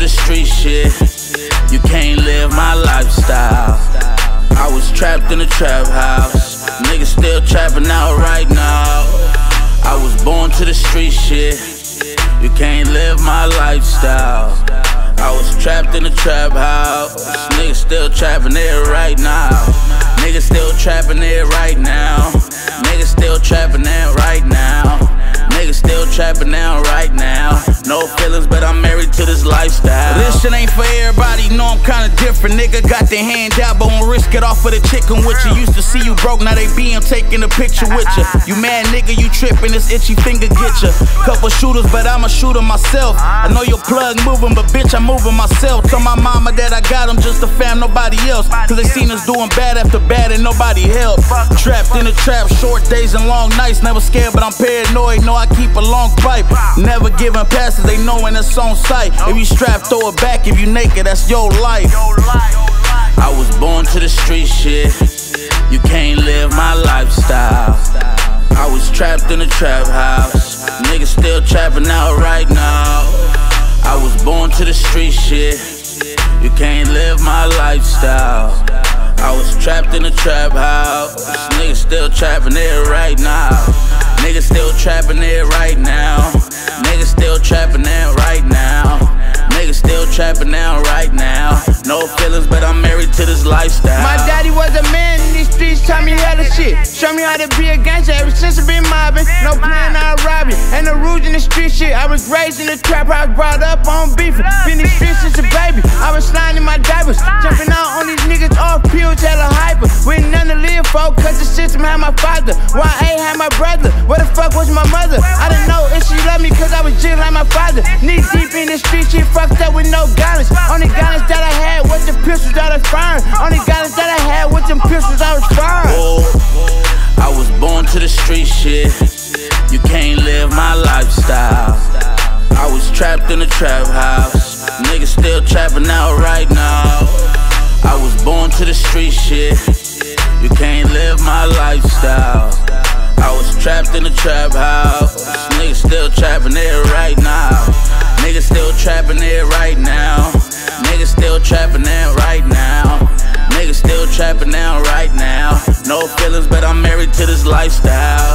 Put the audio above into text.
the street shit. You can't live my lifestyle. I was trapped in a trap house. Niggas still trapping out right now. I was born to the street shit. You can't live my lifestyle. I was trapped in a trap house. Niggas still trapping it right now. Niggas still trapping it right now. But I'm married to this lifestyle. This shit ain't for everybody, know I'm kinda different. Nigga got their hand out, but won't risk it off for the chicken with you. Used to see you broke, now they be him taking a picture with you. You mad nigga, you tripping, this itchy finger get. Couple shooters, but I'm a shooter myself. I know your plug moving, but bitch, I'm moving myself. Tell my I got him just to fam, nobody else. Cause they seen us doing bad after bad and nobody helped. Trapped in a trap, short days and long nights. Never scared, but I'm paranoid. Know I keep a long pipe. Never giving passes, they know when it's on sight. If you strap, throw it back. If you naked, that's your life. I was born to the street shit. You can't live my lifestyle. I was trapped in a trap house. Niggas still trapping out right now. I was born to the street shit. You can't live my lifestyle. I was trapped in a trap house. Niggas still trapping there right now. Niggas still trapping there right now. Niggas still trapping there right now. Niggas still trapping now right now. No feelings, but I'm married to this lifestyle. My daddy was a man in these streets, taught me hella shit. Show me how to be a gangster ever since I been mobbing. No plan, not robbing. And the rules in the street shit. I was raised in the trap house, brought up on beefing. Been in the for, cause the system had my father. Why YA had my brother. Where the fuck was my mother? I don't know if she loved me cause I was just like my father. Knee deep in the street she fucked up with no guidance. Only guidance that I had was the pistols that I fired. Only guidance that I had was them pistols I was firing. I was born to the street shit. You can't live my lifestyle. I was trapped in a trap house. Niggas still trapping out right now. I was born to the street shit. Trapped in a trap house. Niggas still trapping it right now. Niggas still trapping there right now. Niggas still trapping there right now. Niggas still trapping now right now. No feelings, but I'm married to this lifestyle.